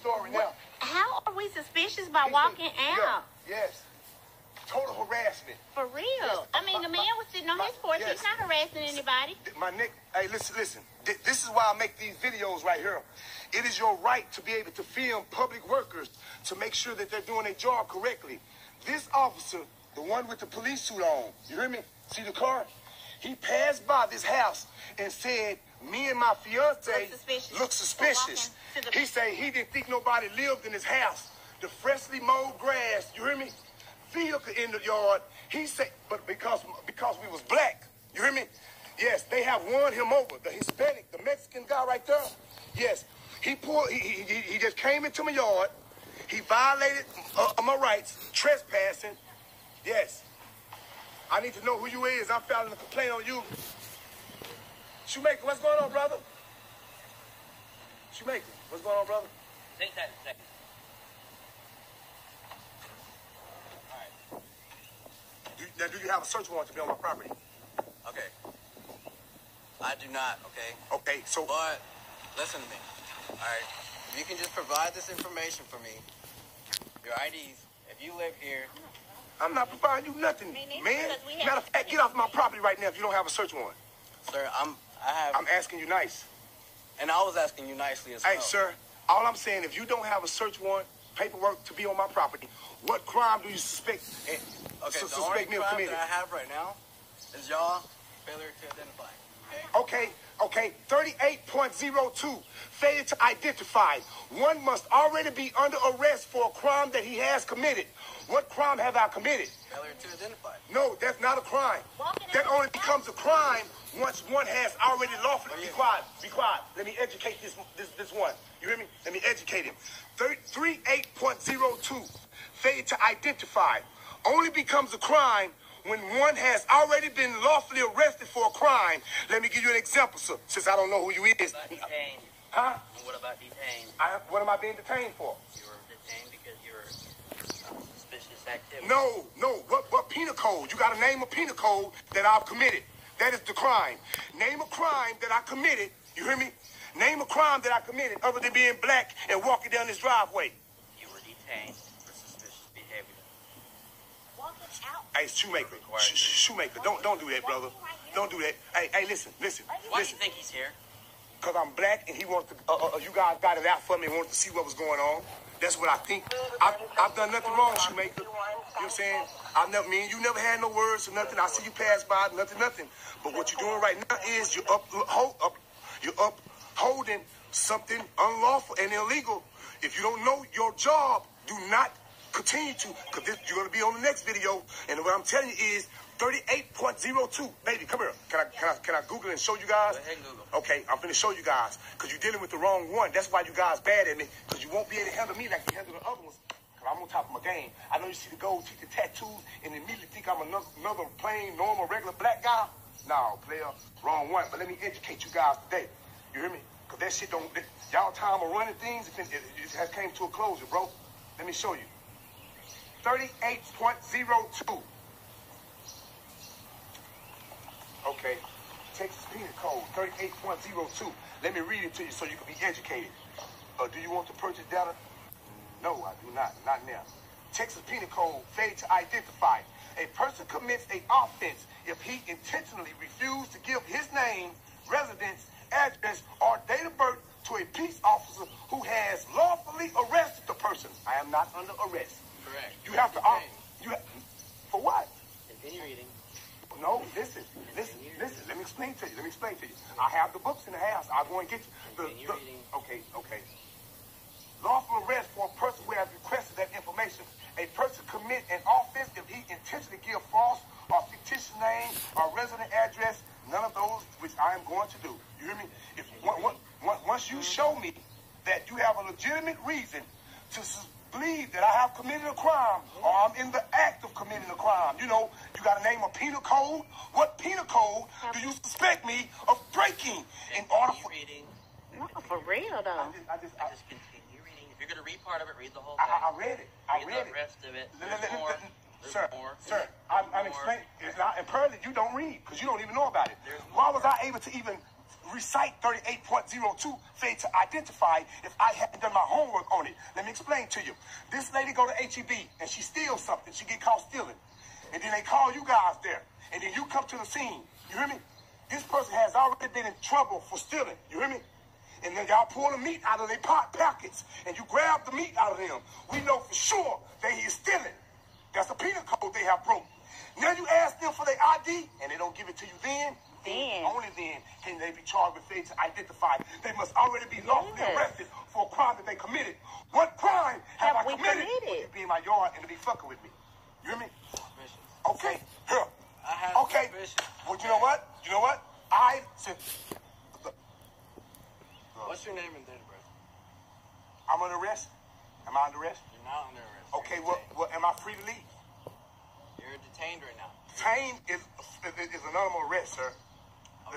story now. How are we suspicious by walking said- yeah, out? yes. Total harassment. For real. Yes. I mean, the man was sitting on My- his porch. yes. He's not harassing anybody. My Nick, hey, listen, listen. This is why I make these videos right here. It is your right to be able to film public workers to make sure that they're doing their job correctly. This officer, the one with the police suit on, you hear me? See the car? He passed by this house and said, "Me and my fiance Look suspicious. look suspicious." For walking to the- He said he didn't think nobody lived in his house. The freshly mowed grass, you hear me? Vehicle in the yard. He said, but because because we was black, you hear me? Yes, they have won him over. The Hispanic, the Mexican guy right there. Yes, he pulled. He he, he- he just came into my yard. He violated uh, my rights, trespassing. Yes. I need to know who you is. I'm filing a complaint on you. Schumaker, what's going on, brother? Schumaker, what's going on, brother? Take that a second. Do, now, do you have a search warrant to be on my property? Okay. I do not, okay? Okay, so But listen to me. Alright. If you can just provide this information for me, your IDs, if you live here, I'm not providing you nothing, neither, man. have- Matter of fact, get off my property right now if you don't have a search warrant. sir, I'm I have I'm asking you nice. and I was asking you nicely as Hey, well. Hey, sir, all I'm saying, if you don't have a search warrant, paperwork to be on my property, what crime do you suspect? eh, Okay, su- the only suspect me of crime committing? that I have right now is y'all failure to identify. Okay? Okay, okay. 38.02, failure to identify. One must already be under arrest for a crime that he has committed. What crime have I committed? Failure to identify. No, that's not a crime. Walking That only becomes a crime once one has already lawfully. Be quiet. Be quiet. Let me educate this this this one. You hear me? Let me educate him. Three eight point zero two. Failure to identify only becomes a crime when one has already been lawfully arrested for a crime. Let me give you an example, sir, since I don't know who you is. About detained. Huh? And what about detained? I, what am I being detained for? You were detained because you were suspicious activity. No, no. What what penal code? You got to name a penal code that I've committed. That is the crime. Name a crime that I committed. You hear me? Name a crime that I committed other than being black and walking down this driveway. You were detained for suspicious behavior. Walking out. Hey, Schumaker, Sh- sh- Schumaker, don't don't do that, brother. Don't do that. Hey, hey, listen, listen, Why do you think he's here? Cause I'm black and he wants to. Uh, uh, you guys got it out for me and wanted to see what was going on. That's what I think. I've, I've done nothing wrong, Schumaker. You know what I'm saying? I never mean you never had no words or nothing. I see you pass by, nothing, nothing. But what you're doing right now is you're up, hold up, you're upholding something unlawful and illegal. If you don't know your job, do not continue to, because you're going to be on the next video. And what I'm telling you is 38.02. Baby, come here. Can I, can I, can I Google and show you guys? Go ahead Google. Okay, I'm finna show you guys, because you're dealing with the wrong one. That's why you guys bad at me, because you won't be able to handle me like you handle the other ones. Cause I'm on top of my game. I know you see the gold teeth, the tattoos, and immediately think I'm another, another plain, normal, regular black guy. No, player, wrong one. But let me educate you guys today. You hear me? Cause that shit don't. Y'all time of running things, it, it, it has came to a closure, bro. Let me show you. 38.02. Okay. Texas Penal Code 38.02. Let me read it to you so you can be educated. Uh, do you want to purchase data? No, I do not. Not now. Texas Penal Code failed to identify. A person commits a offense if he intentionally refused to give his name, residence, address, or date of birth to a peace officer who has lawfully arrested the person. I am not under arrest. Correct. You have to. Uh, you ha- for what? Continue reading. No, listen, listen, listen. Let me explain to you. Let me explain to you. I have the books in the house. I'll go and get you. The, Continue the- reading. okay, okay. Lawful arrest for a person who has requested that information. A person commit an offense if he intentionally give false or fictitious name or resident address. None of those which I am going to do. You hear me? If one- one- once you show me that you have a legitimate reason to believe that I have committed a crime or I'm in the act of committing a crime, you know, you got to name a penal code. What penal code do you suspect me of breaking in order Continue for? reading. No, for real though. I just, I just, I, Just continue reading. If you're going to read part of it, read the whole thing. I- I read it. I read read the it. rest of it. Let- There's let- let- more. There's sir, more. sir, I'm, I'm explaining. It's not, and apparently you don't read because you don't even know about it. There's Why more. was I able to even recite 38.02 failed to identify if I hadn't done my homework on it. Let me explain to you. This lady go to HEB and she steals something. She get caught stealing. And then they call you guys there. And then you come to the scene. You hear me? This person has already been in trouble for stealing. You hear me? And then y'all pull the meat out of their pot packets and you grab the meat out of them. We know for sure that he is stealing. That's a penal code they have broke. Now you ask them for their ID and they don't give it to you then. Then. Only then can they be charged with failure to identify. They must already be lawfully Yes. arrested for a crime that they committed. What crime have, Have I we committed? committed? For you be in my yard and to be fucking with me. You hear me? Suspicious. Okay, here. I have Okay. suspicion. Well, you know what? You know what? I said What's your name and date of birth? I'm under arrest. Am I under arrest? You're not under arrest. Okay, You're well, well, am I free to leave? You're detained right now. Detained is, is, is anonymous arrest, sir.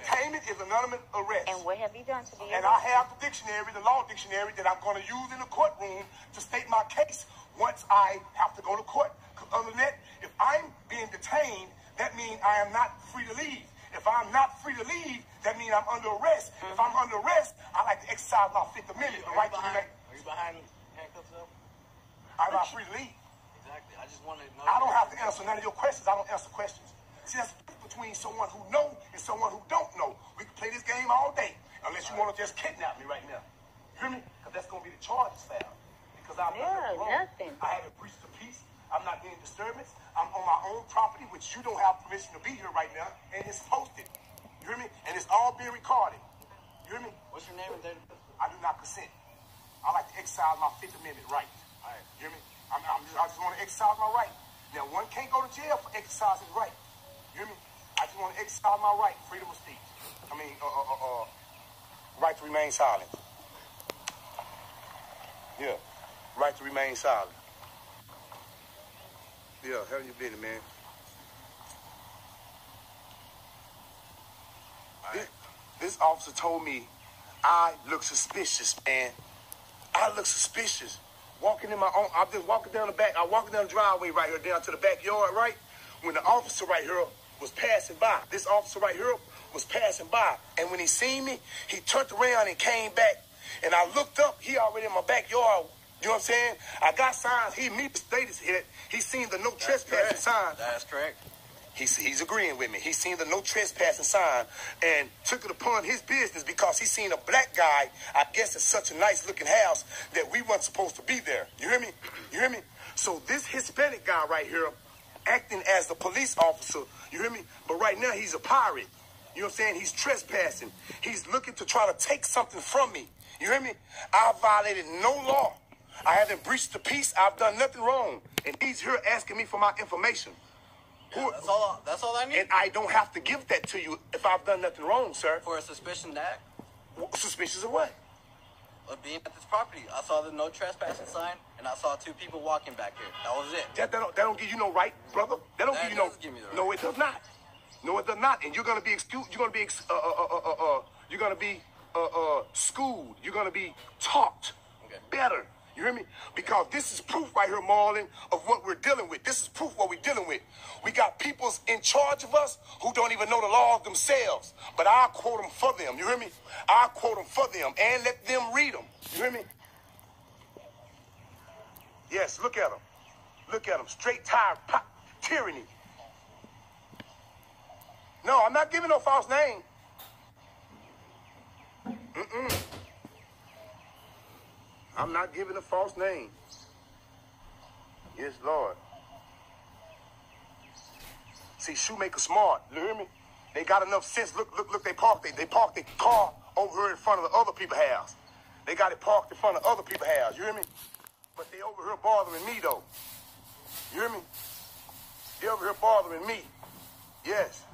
Okay. Detainment is anonymous arrest. And what have you done to be And I have the dictionary, the law dictionary, that I'm going to use in the courtroom to state my case once I have to go to court. 'Cause other than that, if I'm being detained, that means I am not free to leave. If I'm not free to leave, that means I'm under arrest. If I'm under arrest, I like to exercise my Fifth Amendment, the Are right you to behind? remain. Are you behind handcuffs though? I'm not free to leave. Exactly. I just want to know. I don't have to answer none of your questions. I don't answer questions. See, that's the difference between someone who know and someone who don't know. We can play this game all day, unless you want to just kidnap me right now. You hear me? Because that's going to be the charges found. Because I've done Yeah, nothing nothing. I haven't breached the peace. I'm not being disturbance. I'm on my own property, which you don't have permission to be here right now, and it's posted. You hear me? And it's all being recorded. You hear me? What's your name and date? I do not consent. I like to exercise my Fifth Amendment right. All right. You hear me? I'm, I'm just, I just want to exercise my right. Now, one can't go to jail for exercising right. You hear me? Want to exercise my right, freedom of speech. I mean, uh, uh, uh, uh, right to remain silent. Yeah, right to remain silent. Yeah, how you been, man? This, this officer told me I look suspicious, man. I look suspicious. Walking in my own, I'm just walking down the back. I'm walking down the driveway right here, down to the backyard, right? When the officer right here was passing by, this officer right here was passing by, and when he seen me, he turned around and came back. And I looked up. He already in my backyard. You know what I'm saying? I got signs. He me the status hit. He seen the no That's trespassing correct. sign. That's correct. He's, he's agreeing with me. He seen the no trespassing sign and took it upon his business because he seen a black guy. I guess it's such a nice looking house that we weren't supposed to be there. You hear me? You hear me? So this Hispanic guy right here, acting as the police officer. You hear me? But right now he's a pirate. You know what I'm saying? He's trespassing. He's looking to try to take something from me. You hear me? I violated no law. I haven't breached the peace. I've done nothing wrong. And he's here asking me for my information. Who- That's all. That's all I need and I don't have to give that to you if I've done nothing wrong, sir. for a suspicion act Suspicious of what? of being at this property. I saw the no trespassing sign, and I saw two people walking back here. That was it. That, that, don't, that don't give you no right, brother. That don't That give you no. give the No, it does not. No, it does not. And you're gonna be excused. You're gonna be ex- uh, uh, uh, uh, uh, you're gonna be uh, uh, schooled. You're gonna be taught Okay. better. You hear me? Because this is proof right here, Marlon, of what we're dealing with. This is proof what we're dealing with. We got peoples in charge of us who don't even know the laws themselves. But I'll quote them for them. You hear me? I'll quote them for them and let them read them. You hear me? Yes, look at them. Look at them. Straight tire pop, tyranny. No, I'm not giving no false name. Mm-mm. I'm not giving a false name. Yes, Lord. See, Schumaker smart. You hear me? They got enough sense. Look, look, look. They parked. They, they parked their car over here in front of the other people's house. They got it parked in front of other people's house. You hear me? But they over here bothering me though. You hear me? They over here bothering me. Yes.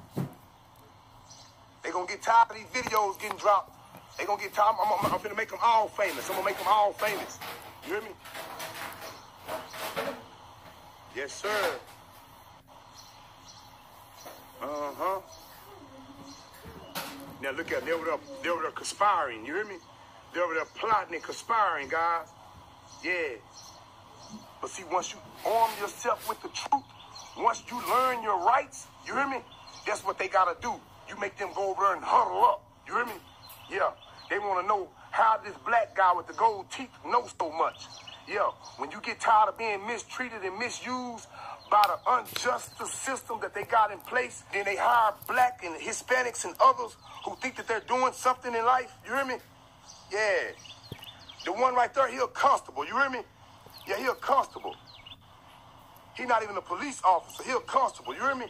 They gonna get tired of these videos getting dropped. They gonna get tired. I'm, I'm, I'm gonna make them all famous. I'm gonna make them all famous. You hear me? Yes, sir. Uh huh. Now look at them. They over there. They there conspiring. You hear me? They over there plotting and conspiring, guys. Yeah. But see, once you arm yourself with the truth, once you learn your rights, you hear me? That's what they gotta do. You make them go over and huddle up. You hear me? Yeah, they want to know how this black guy with the gold teeth knows so much. Yeah, when you get tired of being mistreated and misused by the unjust system that they got in place, then they hire black and Hispanics and others who think that they're doing something in life. You hear me? Yeah. The one right there, he a constable. You hear me? Yeah, he a constable. He not even a police officer. He a constable. You hear me?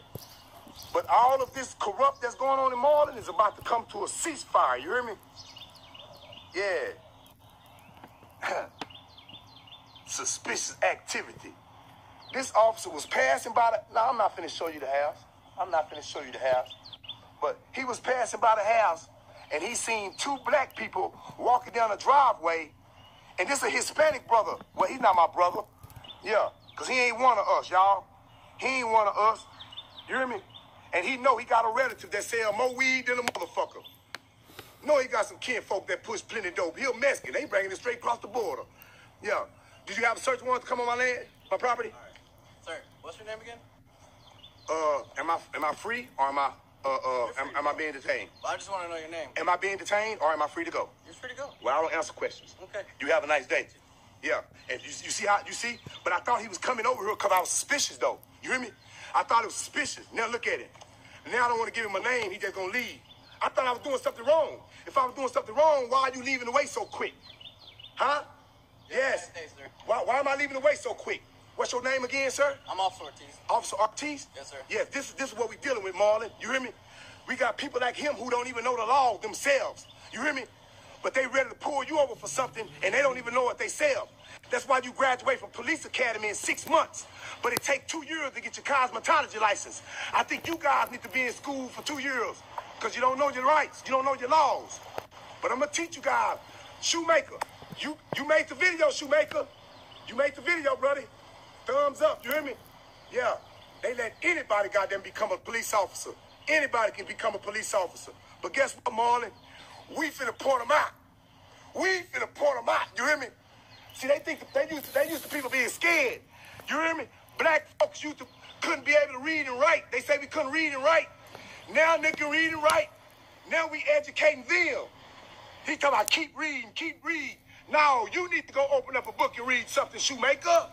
But all of this corrupt that's going on in Marlin is about to come to a ceasefire. You hear me? Yeah. Suspicious activity. This officer was passing by the. No, I'm not finna show you the house. I'm not finna show you the house. But he was passing by the house and he seen two black people walking down the driveway. And this is a Hispanic brother. Well, he's not my brother. Yeah, because he ain't one of us, y'all. He ain't one of us. You hear me? And he know he got a relative that sell more weed than a motherfucker. No, he got some kinfolk that push plenty dope. He a Mexican. They bringing it straight across the border. Yeah. Did you have a search warrant to come on my land, my property? All right. Sir, what's your name again? Uh, am I am I free or am I uh uh am, am I being detained? Well, I just want to know your name. Am I being detained or am I free to go? You're free to go. Well, I don't answer questions. Okay. You have a nice day. Yeah. And you, you see how you see? But I thought he was coming over here because I was suspicious though. You hear me? I thought it was suspicious. Now look at it. Now I don't want to give him a name. He just gonna leave. I thought I was doing something wrong. If I was doing something wrong, why are you leaving away so quick? Huh? Yes. Sir. Why, why am I leaving away so quick? What's your name again, sir? I'm Officer Ortiz. Officer Ortiz? Yes, sir. Yes, this, this is what we're dealing with, Marlon. You hear me? We got people like him who don't even know the law themselves. You hear me? But they ready to pull you over for something and they don't even know what they sell. That's why you graduate from police academy in six months. But it takes two years to get your cosmetology license. I think you guys need to be in school for two years because you don't know your rights. You don't know your laws. But I'm going to teach you guys. Schumaker, you, you made the video, Schumaker. You made the video, buddy. Thumbs up, you hear me? Yeah. They let anybody goddamn become a police officer. Anybody can become a police officer. But guess what, Marlon? We finna point them out. We finna point them out. You hear me? See, they think they used to, they used to people being scared. You hear me? Black folks used to couldn't be able to read and write. They say we couldn't read and write. Now they can read and write. Now we educating them. He talking about keep reading, keep reading. No, you need to go open up a book and read something, Schumaker.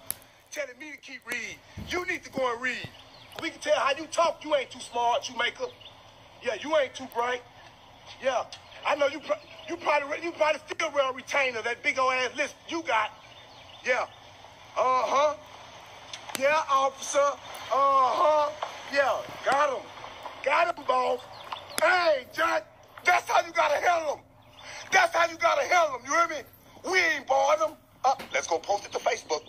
Telling me to keep reading. You need to go and read. We can tell how you talk. You ain't too smart, Schumaker. Yeah, you ain't too bright. Yeah, I know you. Pro- you probably you probably still wear retainer. That big old ass list you got. Yeah. Uh huh. Yeah, officer. Uh huh. Yeah, got him. Got him, boss. Hey, Jack. That's how you gotta handle him. That's how you gotta handle them. You hear me? We ain't bored them. Uh, let's go post it to Facebook.